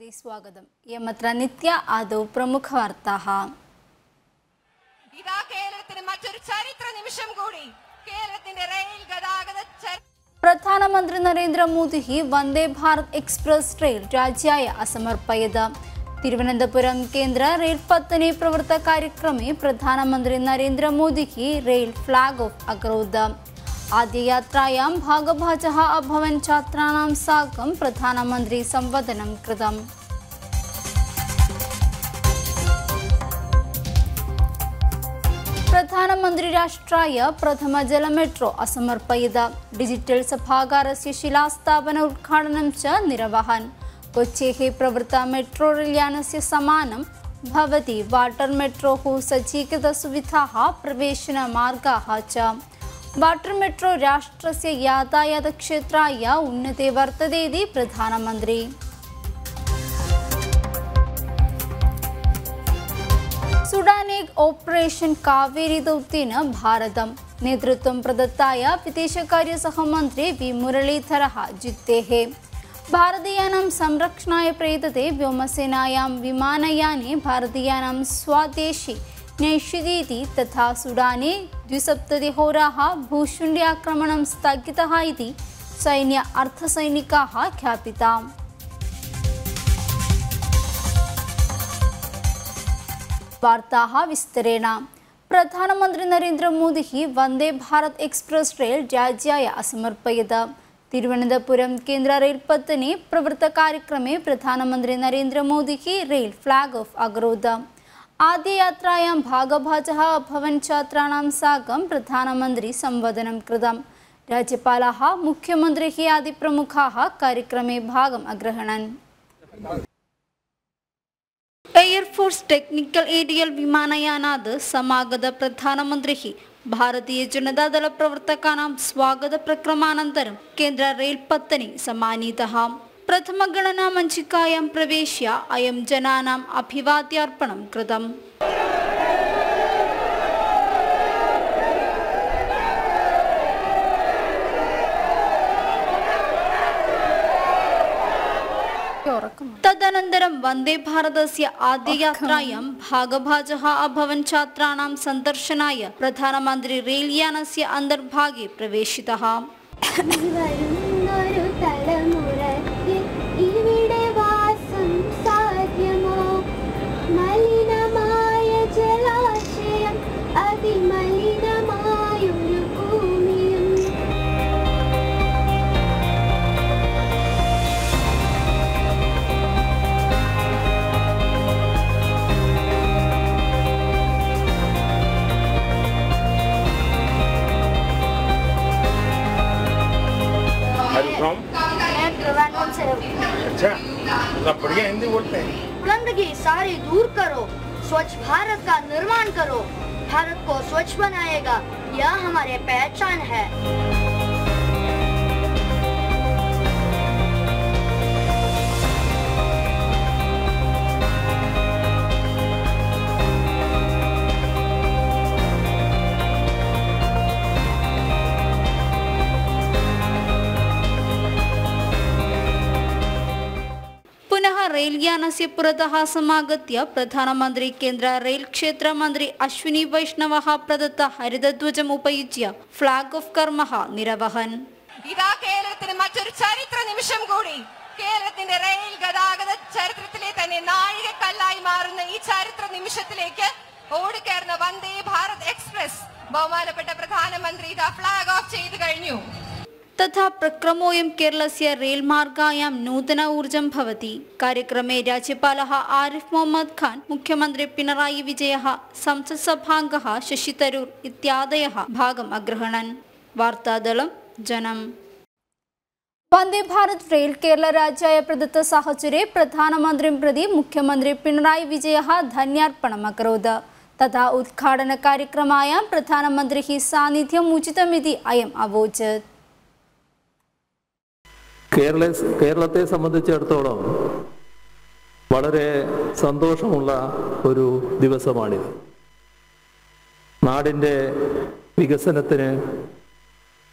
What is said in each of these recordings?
പ്രതി സ്വാഗതം. യമത്ര നിത്യ ആദോ പ്രമുഖ വാർത്താഹ. ഇതാ കേരളത്തിന് മറ്റൊരു ചരിത്ര നിമിഷം കൂടി. കേരളത്തിന്റെ റെയിൽ ഗതാഗത പ്രധാനമന്ത്രി നരേന്ദ്രമോദി വന്ദേ ഭാരത് എക്സ്പ്രസ് ട്രെയിൻ രാജ്യായ അസമർപ്പയത്. തിരുവനന്തപുരം കേന്ദ്ര റെയിൽ പത്തനി പ്രവർത്ത കാര്യക്രമേ പ്രധാനമന്ത്രി നരേന്ദ്രമോദിക്ക് റെയിൽ ഫ്ലാഗ് ഓഫ് അക്രോദം आद्ययात्रायां भागभाजः अभवन् छात्राणां साकं प्रधानमन्त्री संवदनं कृतम्। प्रधानमन्त्री राष्ट्राय प्रथमजलमेट्रो डिजिटल् सभागारस्य शिलास्थापन उद्घाटनं च निरवहन्। कोच्चेः प्रवृत्त मेट्रो रेल्यानस्य समानं भवति वाटर् मेट्रोः सज्जीकृतसुविधाः प्रवेशनमार्गाः च। वाटर मेट्रो राष्ट्र से यातायात क्षेत्र उन्नति वर्त प्रधानमंत्री। सुडानी ऑपरेशन कावेरी दौत्य भारत नेतृत्व प्रदत्त विदेशक सहमंत्री वि. मुरीधर जिते भारतीयानां संरक्षणाय प्रेतते व्योमसेनायां विमानयाने भारतीयानां स्वदेशी न्यषिदीति तथा सुडाने द्विप्तरा होरा भूशुंड आक्रमण स्थगि सैन्य अर्धसैनिक ख्यापिता प्रधानमंत्री नरेंद्र मोदी वंदे भारत एक्सप्रेस रेल राज्य असमर्पयत तिवनपुरुम केन्द्र रेलपत्नी प्रवृत्त कार्यक्रम प्रधानमंत्री Narendra Modi rail flag off अगरोध आद्ययात्रायां भागभाजः अभवन् छात्राणां साकं प्रधानमन्त्री संवदनं कृतम् राज्यपालाः मुख्यमन्त्रिः आदिप्रमुखाः कार्यक्रमे भागम् अग्रहणन् एयर्फोर्स् टेक्निकल् एरियल् विमानयानात् समागत प्रधानमन्त्रिः भारतीयजनतादलप्रवर्तकानां स्वागतप्रक्रमानन्तरं केन्द्र रेल् पत्तनि समानीतः प्रथमगणनामञ्चिकायां प्रवेश्य अयं जनानाम् अभिवाद्यार्पणं कृतम्। तदनन्तरं वन्दे भारतस्य आद्ययात्रायां भागभाजः अभवन् छात्राणां सन्दर्शनाय प्रधानमन्त्री रेल्यानस्य अन्तर्भागे प्रवेशितः From? मैं से अच्छा तो बढ़िया हिंदी बोलते हैं। गंदगी सारी दूर करो स्वच्छ भारत का निर्माण करो। भारत को स्वच्छ बनाएगा यह हमारे पहचान है। ರೈಲ್ಯಾನಸ್ಯ ಪುರತಃ ಸಮಾಗತ್ಯ ಪ್ರಧಾನಮಂತ್ರಿ ಕೇಂದ್ರ ರೈಲ್ ಕ್ಷೇತ್ರ ಮಂತ್ರಿ ಅಶ್ವಿನಿ ವೈಷ್ಣವ ಪ್ರದತ್ತ ഹരിതധ്വജം ഉപയുജ്യ ഫ്ളാഗ് ഓഫ് കർമ്മ നിരവഹൻ. ഇതാ കേരളത്തിന് മറ്റൊരു ചരിത്ര നിമിഷം കൂടി. കേരളത്തിന്റെ റെയിൽ ഗതാഗത ചരിത്രത്തിലെ തന്നെ നാഴികക്കല്ലായി മാറുന്ന ഈ ചരിത്ര നിമിഷത്തിലേക്ക് ഓടിക്കയറുന്ന വന്ദേ ഭാരത് എക്സ്പ്രസ്. ബഹുമാനപ്പെട്ട പ്രധാനമന്ത്രി ഇതാ ഫ്ളാഗ് ഓഫ് ചെയ്തു കഴിഞ്ഞു. തഥാ പ്രക്രമോയം കേരളസ്യ റെയിൽമാർഗായാം നൂതന ഊർജം ഭവതി. കാര്യക്രമേ രാജ്യപാല ആരിഫ് മുഹമ്മദ് ഖാൻ മുഖ്യമന്ത്രി പിണറായി വിജയ സംസത്സഭാംഗ ശശി തരൂർ ഇത്യാദയ ഭാഗം അഗ്രഹണൻ. വാർത്താദളം ജനം. വന്ദേ ഭാരത് റെയിൽ കേരള രാജ്യായ പ്രദത്ത സാഹചര്യ പ്രധാനമന്ത്രിയും പ്രതി മുഖ്യമന്ത്രി പിണറായി വിജയ ധന്യാർപ്പണം അകരോത് തഥാ ഉദ്ഘാടന കാര്യക്രമായാം പ്രധാനമന്ത്രി സാന്നിധ്യം ഉചിതമിതി അയം അവോചത്. കേരള കേരളത്തെ സംബന്ധിച്ചിടത്തോളം വളരെ സന്തോഷമുള്ള ഒരു ദിവസമാണിത്. നാടിന്റെ വികസനത്തിന്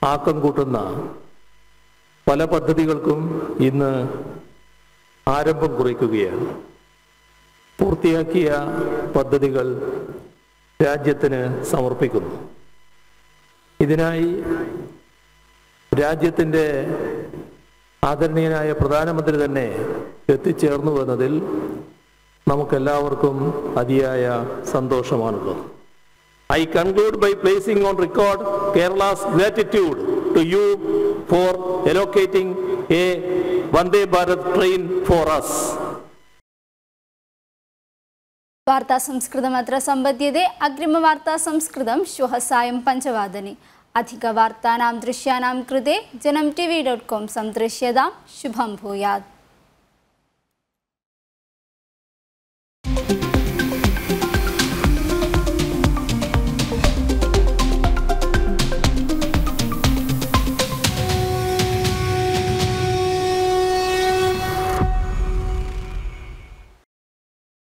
ആക്കം കൂട്ടുന്ന പല പദ്ധതികൾക്കും ഇന്ന് ആരംഭം കുറിക്കുകയാണ്. പൂർത്തിയാക്കിയ പദ്ധതികൾ രാജ്യത്തിന് സമർപ്പിക്കുന്നു. ഇതിനായി രാജ്യത്തിന്റെ ആദരണീയനായ പ്രധാനമന്ത്രി തന്നെ എത്തിച്ചേർന്നു എന്നതിൽ നമുക്കെല്ലാവർക്കും അതിയായ സന്തോഷമാണുള്ളത്. I conclude by placing on record Kerala's gratitude to you for allocating a Vande Bharat train for us വാർത്താ സംസ്കൃതം അത്ര സമ്പദ്യതേ അഗ്രിമ വാർത്താ സംസ്കൃതം ശുഹസായം പഞ്ചവാദനി. अधिकवार्तानां दृश्यानां कृते जनं टी वी डाट् काम् सन्दृश्यतां शुभं भूयात्।